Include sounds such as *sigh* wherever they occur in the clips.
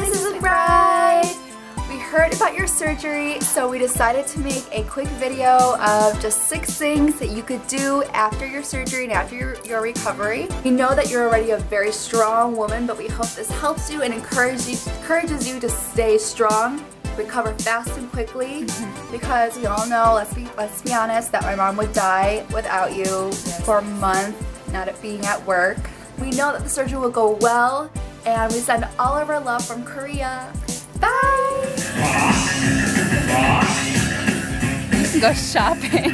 this is Bride. We heard about your surgery, so we decided to make a quick video of just six things that you could do after your surgery and after your, your recovery. We know that you're already a very strong woman, but we hope this helps you and encourages you, encourages you to stay strong recover fast and quickly mm-hmm. because we all know, let's be let's be honest, that my mom would die without you yes. for a month, not being at work. We know that the surgery will go well and we send all of our love from Korea. Bye! You can go shopping.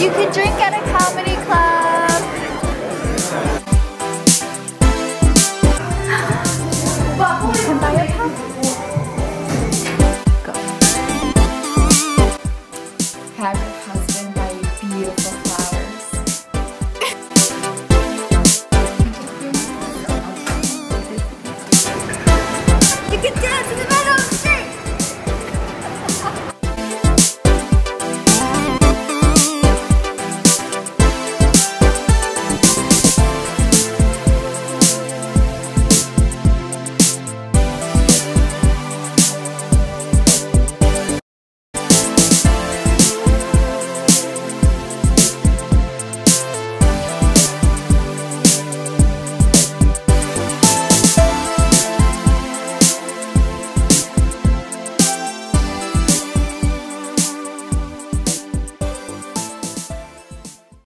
you can drink at a comedy club. *gasps* can buy a puppy.